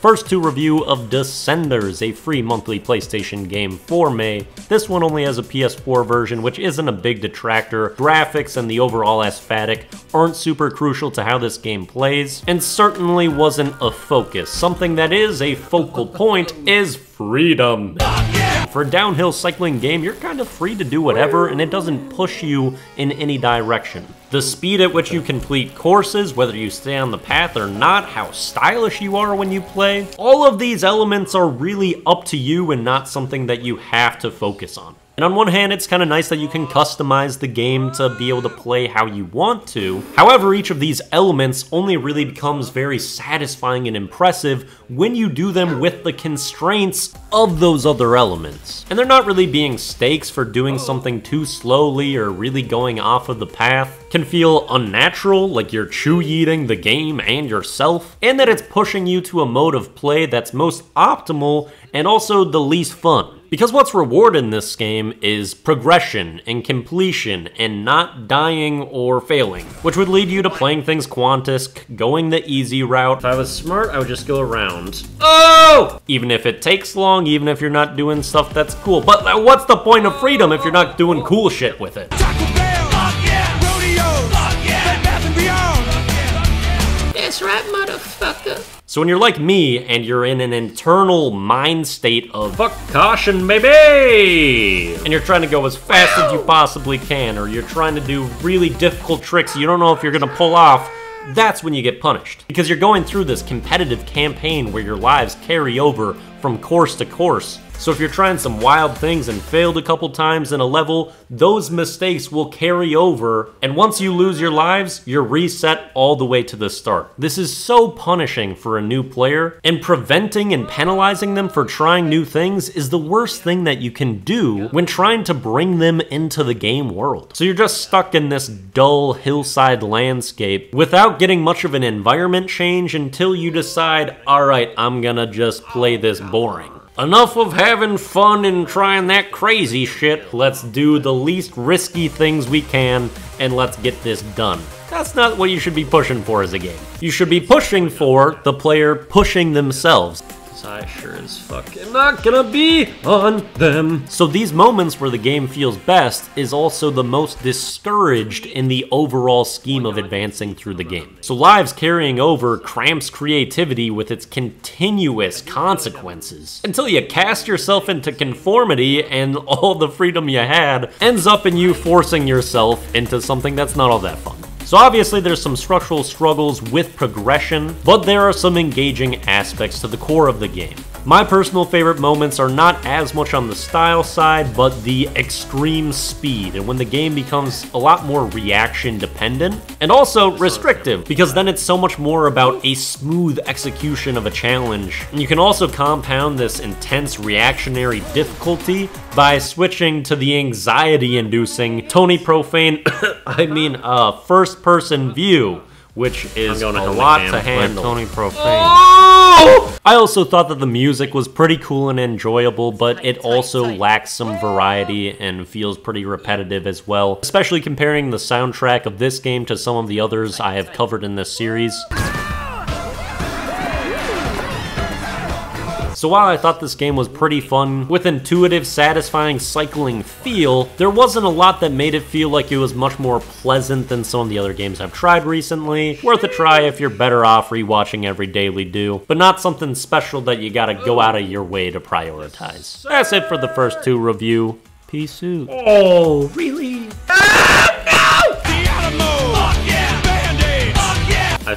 First two review of Descenders, a free monthly PlayStation game for May. This one only has a PS4 version, which isn't a big detractor. Graphics and the overall aesthetic aren't super crucial to how this game plays, and certainly wasn't a focus. Something that is a focal point is freedom. For a downhill cycling game, you're kind of free to do whatever, and it doesn't push you in any direction. The speed at which you complete courses, whether you stay on the path or not, how stylish you are when you play, all of these elements are really up to you and not something that you have to focus on. And on one hand, it's kind of nice that you can customize the game to be able to play how you want to. However, each of these elements only really becomes very satisfying and impressive when you do them with the constraints of those other elements. And they're not really being stakes for doing oh. something too slowly or really going off of the path. Can feel unnatural, like you're chew-eating the game and yourself, and that it's pushing you to a mode of play that's most optimal and also the least fun. Because what's rewarded in this game is progression and completion and not dying or failing, which would lead you to playing things Quantisk, going the easy route. If I was smart, I would just go around. Oh! Even if it takes long, even if you're not doing stuff that's cool. But uh, what's the point of freedom if you're not doing cool shit with it? That's right, motherfucker. So when you're like me and you're in an internal mind state of fuck caution, baby, and you're trying to go as fast as you possibly can, or you're trying to do really difficult tricks you don't know if you're gonna pull off, that's when you get punished. Because you're going through this competitive campaign where your lives carry over from course to course. So if you're trying some wild things and failed a couple times in a level, those mistakes will carry over, and once you lose your lives, you're reset all the way to the start. This is so punishing for a new player, and preventing and penalizing them for trying new things is the worst thing that you can do when trying to bring them into the game world. So you're just stuck in this dull hillside landscape without getting much of an environment change until you decide, alright, I'm gonna just play this boring. Enough of having fun and trying that crazy shit. Let's do the least risky things we can and let's get this done. That's not what you should be pushing for as a game. You should be pushing for the player pushing themselves. I sure as fuck am not gonna be on them. So these moments where the game feels best is also the most discouraged in the overall scheme of advancing through the game. So lives carrying over cramps creativity with its continuous consequences. Until you cast yourself into conformity and all the freedom you had ends up in you forcing yourself into something that's not all that fun. So obviously there's some structural struggles with progression, but there are some engaging aspects to the core of the game. My personal favorite moments are not as much on the style side, but the extreme speed, and when the game becomes a lot more reaction dependent, and also restrictive, because then it's so much more about a smooth execution of a challenge. And you can also compound this intense reactionary difficulty by switching to the anxiety-inducing Tony Profane, I mean, uh, first-person view, which is a lot to handle. Tony Profane. Oh! I also thought that the music was pretty cool and enjoyable, but it also lacks some variety and feels pretty repetitive as well, especially comparing the soundtrack of this game to some of the others I have covered in this series. So while I thought this game was pretty fun, with intuitive, satisfying cycling feel, there wasn't a lot that made it feel like it was much more pleasant than some of the other games I've tried recently. Worth a try if you're better off rewatching every daily do, but not something special that you gotta go out of your way to prioritize. That's it for the first two review. Peace out. Oh, really?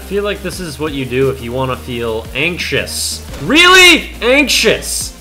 Feel like this is what you do if you want to feel anxious. Really anxious!